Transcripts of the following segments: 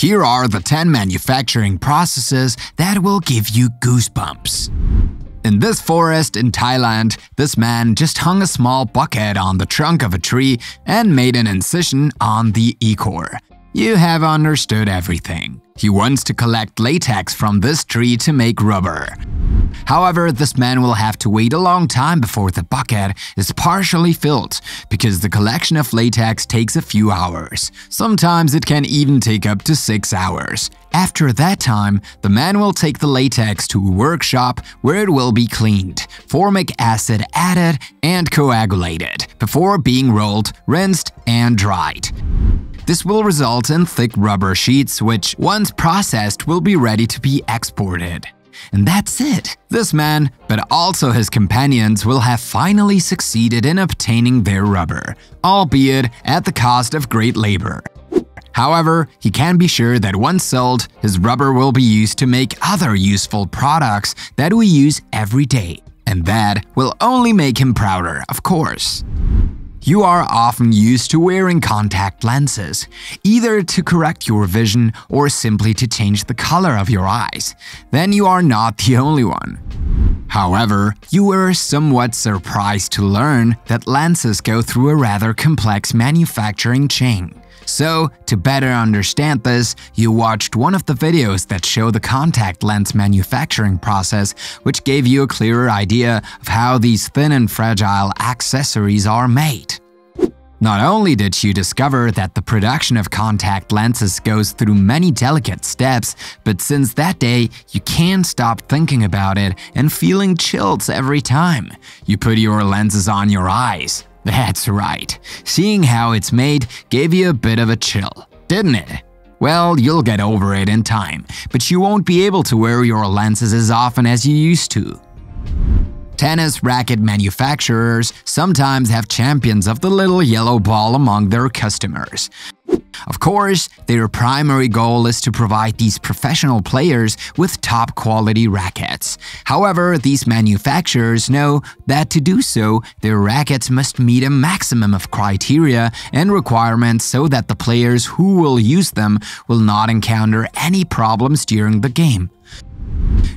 Here are the 10 manufacturing processes that will give you goosebumps. In this forest in Thailand, this man just hung a small bucket on the trunk of a tree and made an incision on the ichor. You have understood everything. He wants to collect latex from this tree to make rubber. However, this man will have to wait a long time before the bucket is partially filled because the collection of latex takes a few hours. Sometimes it can even take up to 6 hours. After that time, the man will take the latex to a workshop where it will be cleaned, formic acid added and coagulated before being rolled, rinsed and dried. This will result in thick rubber sheets which, once processed, will be ready to be exported. And that's it. This man, but also his companions, will have finally succeeded in obtaining their rubber, albeit at the cost of great labor. However, he can be sure that once sold, his rubber will be used to make other useful products that we use every day. And that will only make him prouder, of course. You are often used to wearing contact lenses, either to correct your vision or simply to change the color of your eyes. Then you are not the only one. However, you were somewhat surprised to learn that lenses go through a rather complex manufacturing chain. So, to better understand this, you watched one of the videos that show the contact lens manufacturing process, which gave you a clearer idea of how these thin and fragile accessories are made. Not only did you discover that the production of contact lenses goes through many delicate steps, but since that day, you can't stop thinking about it and feeling chills every time. You put your lenses on your eyes. That's right. Seeing how it's made gave you a bit of a chill, didn't it? Well, you'll get over it in time, but you won't be able to wear your lenses as often as you used to. Tennis racket manufacturers sometimes have champions of the little yellow ball among their customers. Of course, their primary goal is to provide these professional players with top quality rackets. However, these manufacturers know that to do so, their rackets must meet a maximum of criteria and requirements so that the players who will use them will not encounter any problems during the game.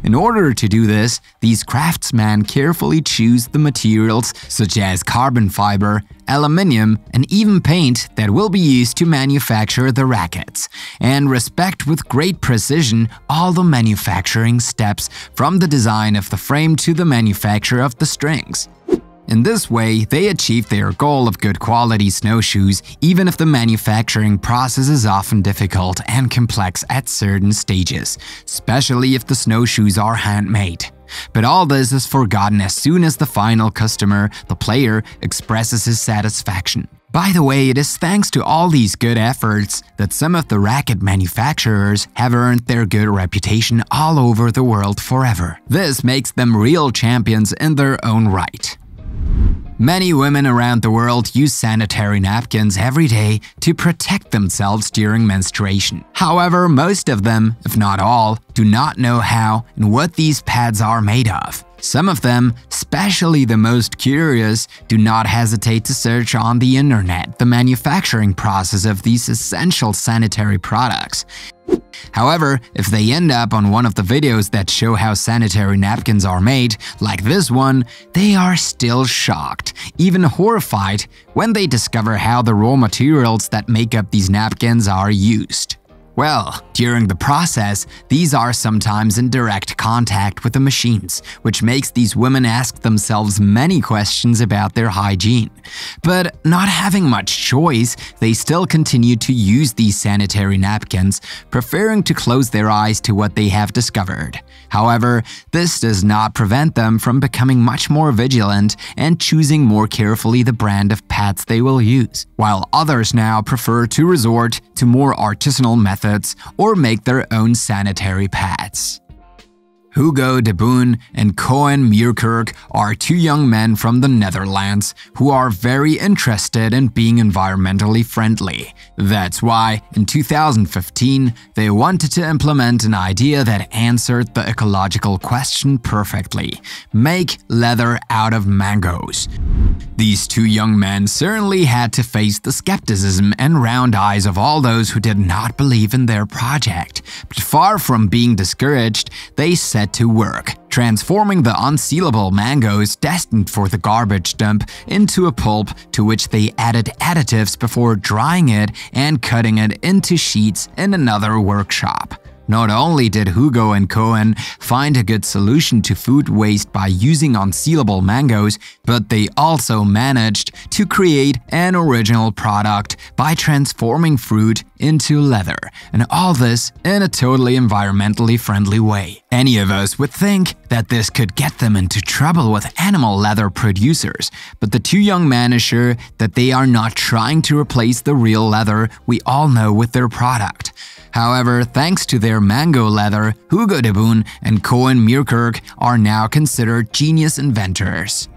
In order to do this, these craftsmen carefully choose the materials such as carbon fiber, aluminium, and even paint that will be used to manufacture the rackets, and respect with great precision all the manufacturing steps from the design of the frame to the manufacture of the strings. In this way, they achieve their goal of good quality snowshoes even if the manufacturing process is often difficult and complex at certain stages, especially if the snowshoes are handmade. But all this is forgotten as soon as the final customer, the player, expresses his satisfaction. By the way, it is thanks to all these good efforts that some of the racket manufacturers have earned their good reputation all over the world forever. This makes them real champions in their own right. Many women around the world use sanitary napkins every day to protect themselves during menstruation. However, most of them, if not all, do not know how and what these pads are made of. Some of them, especially the most curious, do not hesitate to search on the internet the manufacturing process of these essential sanitary products. However, if they end up on one of the videos that show how sanitary napkins are made, like this one, they are still shocked, even horrified, when they discover how the raw materials that make up these napkins are used. Well, during the process, these are sometimes in direct contact with the machines, which makes these women ask themselves many questions about their hygiene. But not having much choice, they still continue to use these sanitary napkins, preferring to close their eyes to what they have discovered. However, this does not prevent them from becoming much more vigilant and choosing more carefully the brand of pads they will use, while others now prefer to resort to more artisanal methods or make their own sanitary pads. Hugo de Boon and Koen Meerkerk are two young men from the Netherlands who are very interested in being environmentally friendly. That's why, in 2015, they wanted to implement an idea that answered the ecological question perfectly make leather out of mangoes. These two young men certainly had to face the skepticism and round eyes of all those who did not believe in their project. But far from being discouraged, they set to work, transforming the unsealable mangoes destined for the garbage dump into a pulp to which they added additives before drying it and cutting it into sheets in another workshop. Not only did Hugo and Koen find a good solution to food waste by using unsealable mangoes, but they also managed to create an original product by transforming fruit into leather, and all this in a totally environmentally friendly way. Any of us would think that this could get them into trouble with animal leather producers, but the two young men assure that they are not trying to replace the real leather we all know with their product. However, thanks to their mango leather, Hugo de Boon and Koen Meerkerk are now considered genius inventors.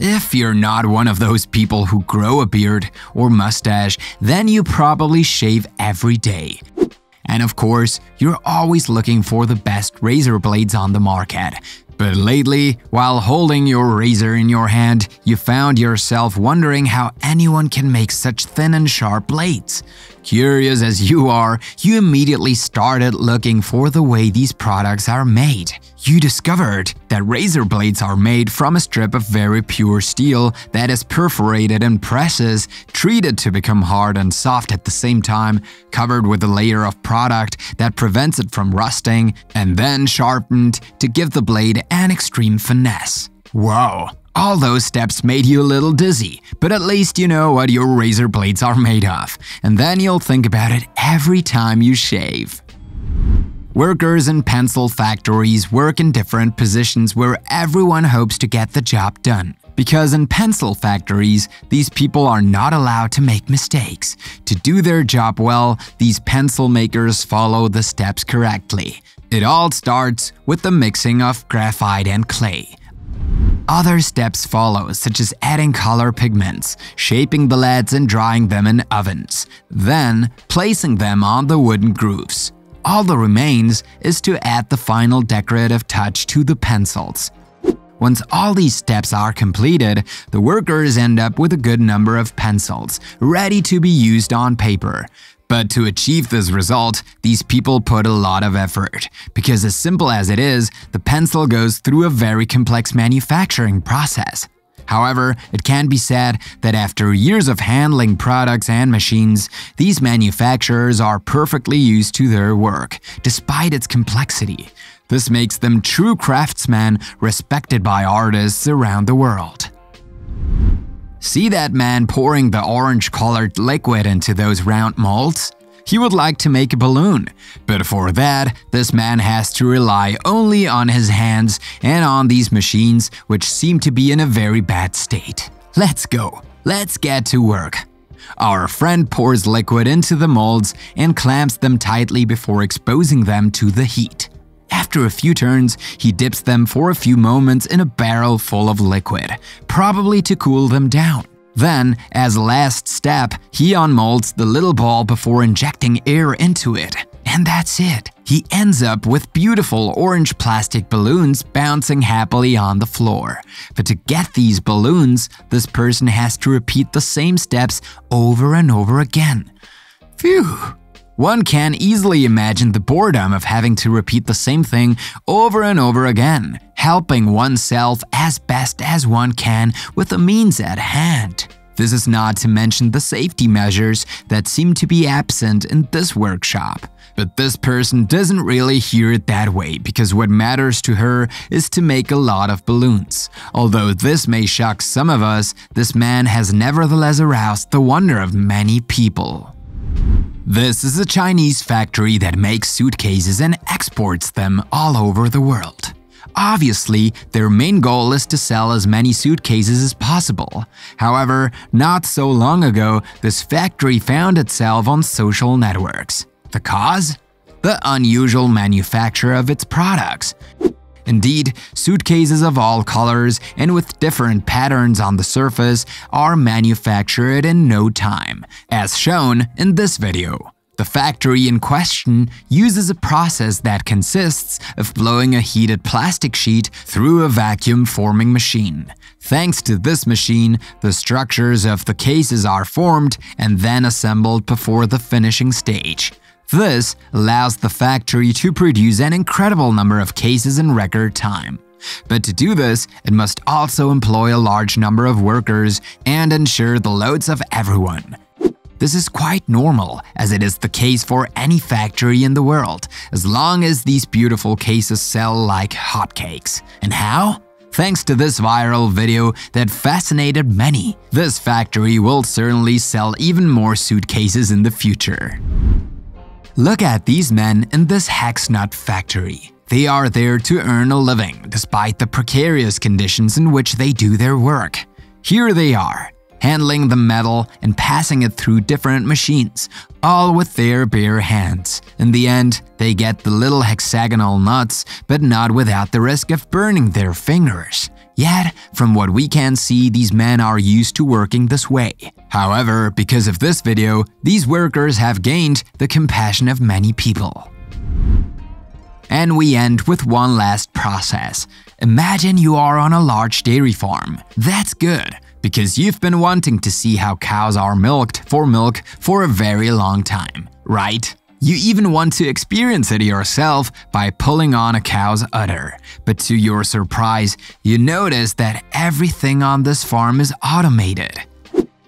If you're not one of those people who grow a beard or mustache, then you probably shave every day. And of course, you're always looking for the best razor blades on the market. But lately, while holding your razor in your hand, you found yourself wondering how anyone can make such thin and sharp blades. Curious as you are, you immediately started looking for the way these products are made. You discovered that razor blades are made from a strip of very pure steel that is perforated in presses, treated to become hard and soft at the same time, covered with a layer of product that prevents it from rusting, and then sharpened to give the blade an extreme finesse. Whoa! All those steps made you a little dizzy, but at least you know what your razor blades are made of, and then you'll think about it every time you shave. Workers in pencil factories work in different positions where everyone hopes to get the job done. Because in pencil factories, these people are not allowed to make mistakes. To do their job well, these pencil makers follow the steps correctly. It all starts with the mixing of graphite and clay. Other steps follow, such as adding color pigments, shaping the leads and drying them in ovens, then placing them on the wooden grooves. All that remains is to add the final decorative touch to the pencils. Once all these steps are completed, the workers end up with a good number of pencils, ready to be used on paper. But to achieve this result, these people put a lot of effort, because as simple as it is, the pencil goes through a very complex manufacturing process. However, it can be said that after years of handling products and machines, these manufacturers are perfectly used to their work, despite its complexity. This makes them true craftsmen respected by artists around the world. See that man pouring the orange-colored liquid into those round molds? He would like to make a balloon, but for that, this man has to rely only on his hands and on these machines which seem to be in a very bad state. Let's go, let's get to work. Our friend pours liquid into the molds and clamps them tightly before exposing them to the heat. After a few turns, he dips them for a few moments in a barrel full of liquid, probably to cool them down. Then, as last step, he unmolds the little ball before injecting air into it. And that's it. He ends up with beautiful orange plastic balloons bouncing happily on the floor. But to get these balloons, this person has to repeat the same steps over and over again. Phew! One can easily imagine the boredom of having to repeat the same thing over and over again, helping oneself as best as one can with the means at hand. This is not to mention the safety measures that seem to be absent in this workshop. But this person doesn't really hear it that way because what matters to her is to make a lot of balloons. Although this may shock some of us, this man has nevertheless aroused the wonder of many people. This is a Chinese factory that makes suitcases and exports them all over the world. Obviously, their main goal is to sell as many suitcases as possible. However, not so long ago, this factory found itself on social networks. The cause? the unusual manufacture of its products. Indeed, suitcases of all colors and with different patterns on the surface are manufactured in no time, as shown in this video. The factory in question uses a process that consists of blowing a heated plastic sheet through a vacuum forming machine. Thanks to this machine, the structures of the cases are formed and then assembled before the finishing stage. This allows the factory to produce an incredible number of cases in record time. But to do this, it must also employ a large number of workers and ensure the loads of everyone. This is quite normal, as it is the case for any factory in the world, as long as these beautiful cases sell like hotcakes. And how? Thanks to this viral video that fascinated many, this factory will certainly sell even more suitcases in the future. Look at these men in this hex nut factory. They are there to earn a living despite the precarious conditions in which they do their work. Here they are, handling the metal and passing it through different machines, all with their bare hands. In the end, they get the little hexagonal nuts, but not without the risk of burning their fingers. Yet, from what we can see, these men are used to working this way. However, because of this video, these workers have gained the compassion of many people. And we end with one last process. Imagine you are on a large dairy farm. That's good because you've been wanting to see how cows are milked for milk for a very long time, right? You even want to experience it yourself by pulling on a cow's udder. But to your surprise, you notice that everything on this farm is automated.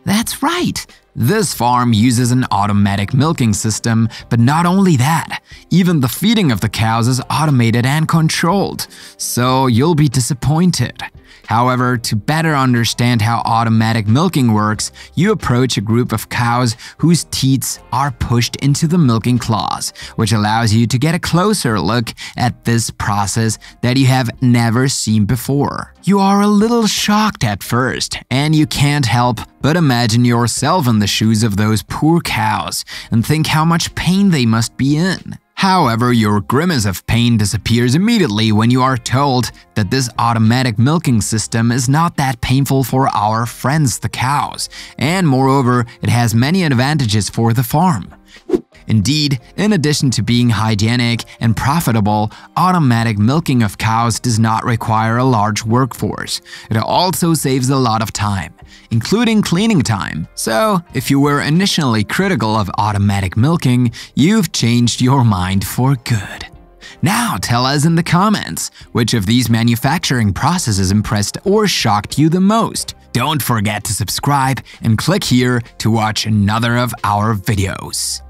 That's right! This farm uses an automatic milking system, but not only that, even the feeding of the cows is automated and controlled, so you'll be disappointed. However, to better understand how automatic milking works, you approach a group of cows whose teats are pushed into the milking claws, which allows you to get a closer look at this process that you have never seen before. You are a little shocked at first, and you can't help but imagine yourself in the shoes of those poor cows and think how much pain they must be in. However, your grimace of pain disappears immediately when you are told that this automatic milking system is not that painful for our friends the cows, and moreover, it has many advantages for the farm. Indeed, in addition to being hygienic and profitable, automatic milking of cows does not require a large workforce. It also saves a lot of time, including cleaning time. So, if you were initially critical of automatic milking, you've changed your mind for good. Now tell us in the comments, which of these manufacturing processes impressed or shocked you the most? Don't forget to subscribe and click here to watch another of our videos.